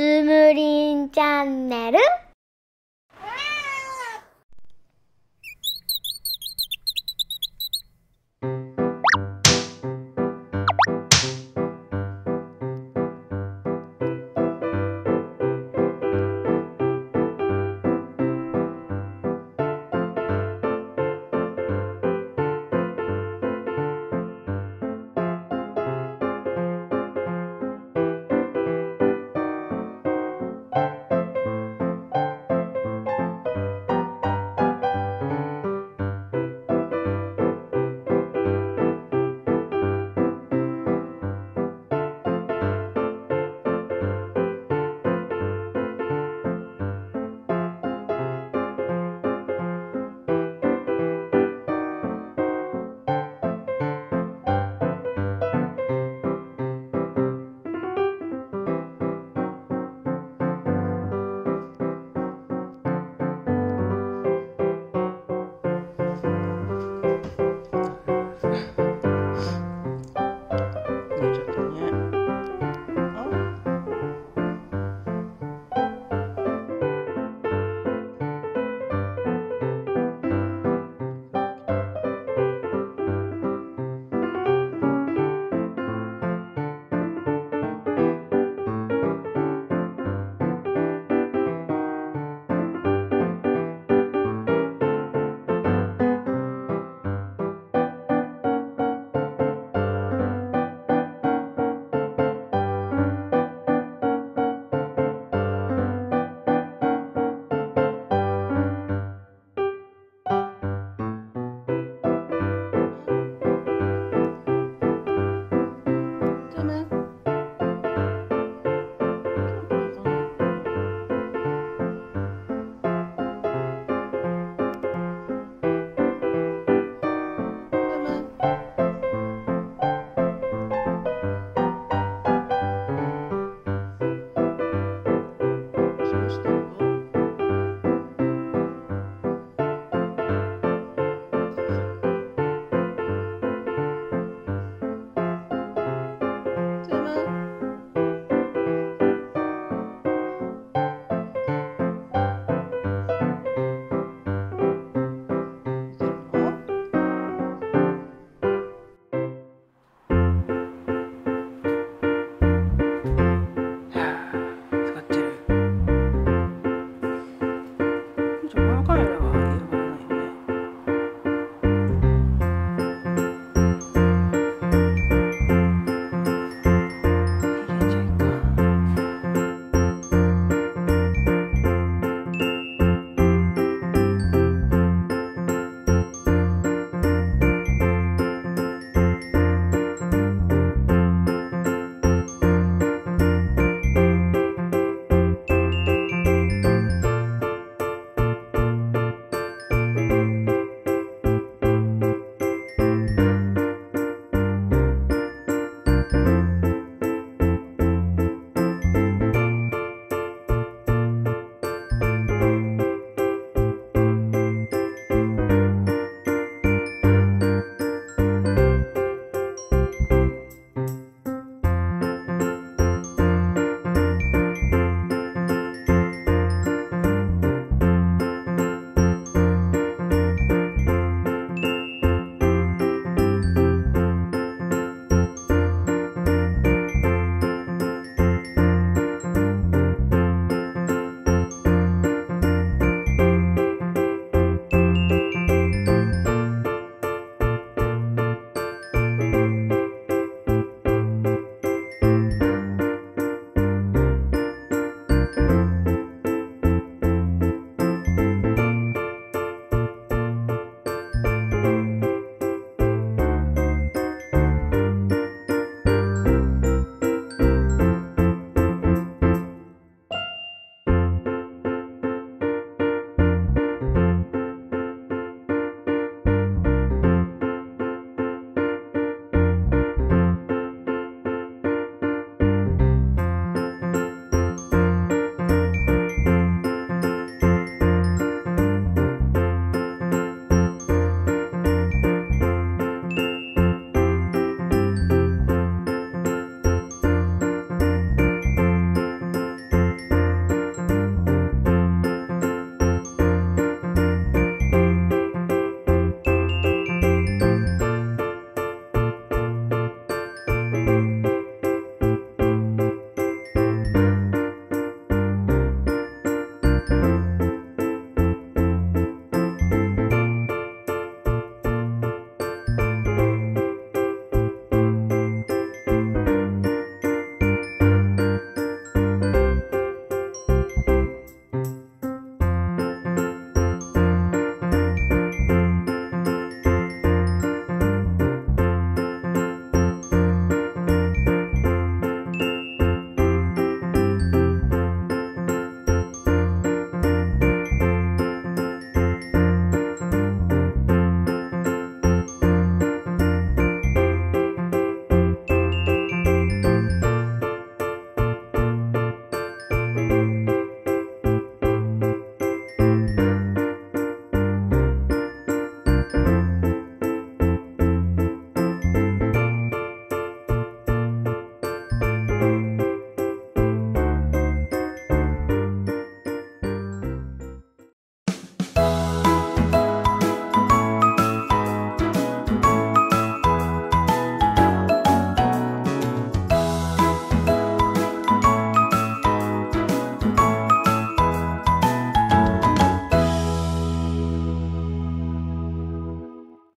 スムリンチャンネル。